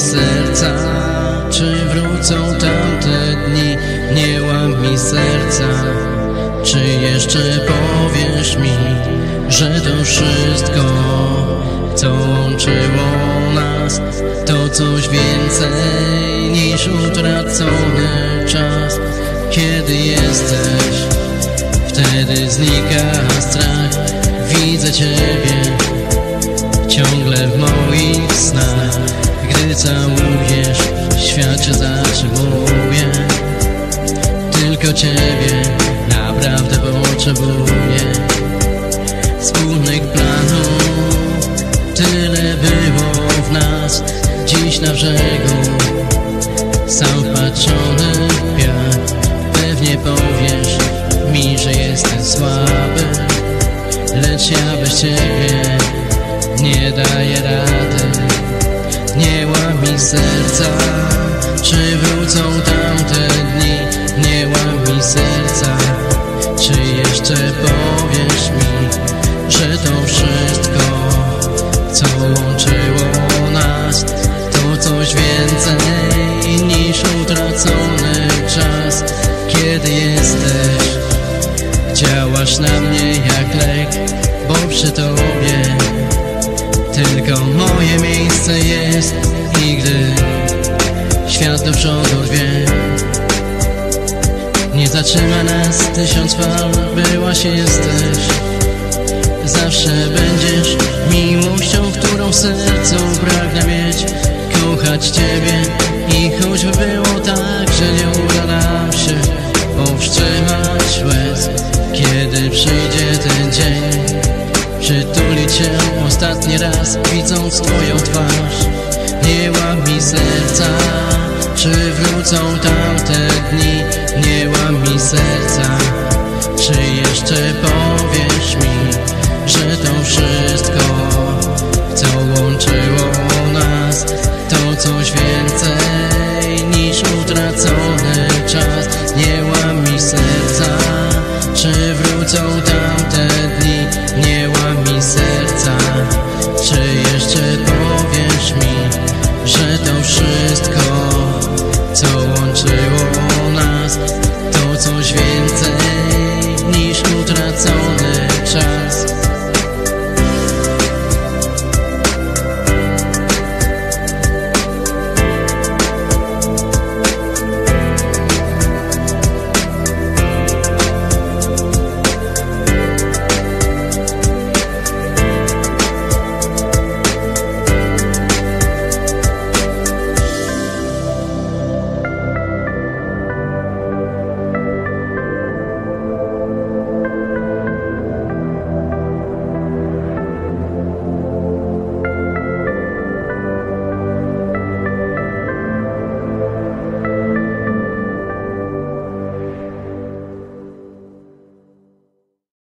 serca. Czy wrócą tamte dni? Nie łam mi serca. Czy jeszcze powiesz mi Że to wszystko Co łączyło nas To coś więcej Niż utracony czas? Kiedy jesteś Wtedy znika strach. Widzę Ciebie ciągle w moich snach całujesz, świat się zatrzymuje. Tylko Ciebie naprawdę potrzebuję. Wspólnych planów tyle było w nas. Dziś na brzegu sam wpatrzony w piach Pewnie powiesz mi, że jestem słaby. Lecz ja bez Ciebie nie daję rady serca. Czy wrócą tamte dni Nie łam mi serca. Czy jeszcze powiesz mi Że to wszystko Co łączyło nas To coś więcej Niż utracony czas? Kiedy jesteś Działasz na mnie jak lek Bo przy tobie świat do przodu rwie Nie zatrzyma nas tysiąc fal Byłaś, jesteś. Zawsze będziesz miłością, którą w sercu pragnę mieć. Kochać Ciebie i choćby było tak, że nie uda nam się powstrzymać łez. Kiedy przyjdzie ten dzień Przytulić cię ostatni raz Widząc twoją twarz coś więcej niż utracony czas. Nie łam mi serca, czy wrócą tamte dni? Nie łam mi serca, czy jeszcze powiesz mi Że to wszystko, co łączyło nas To coś więcej?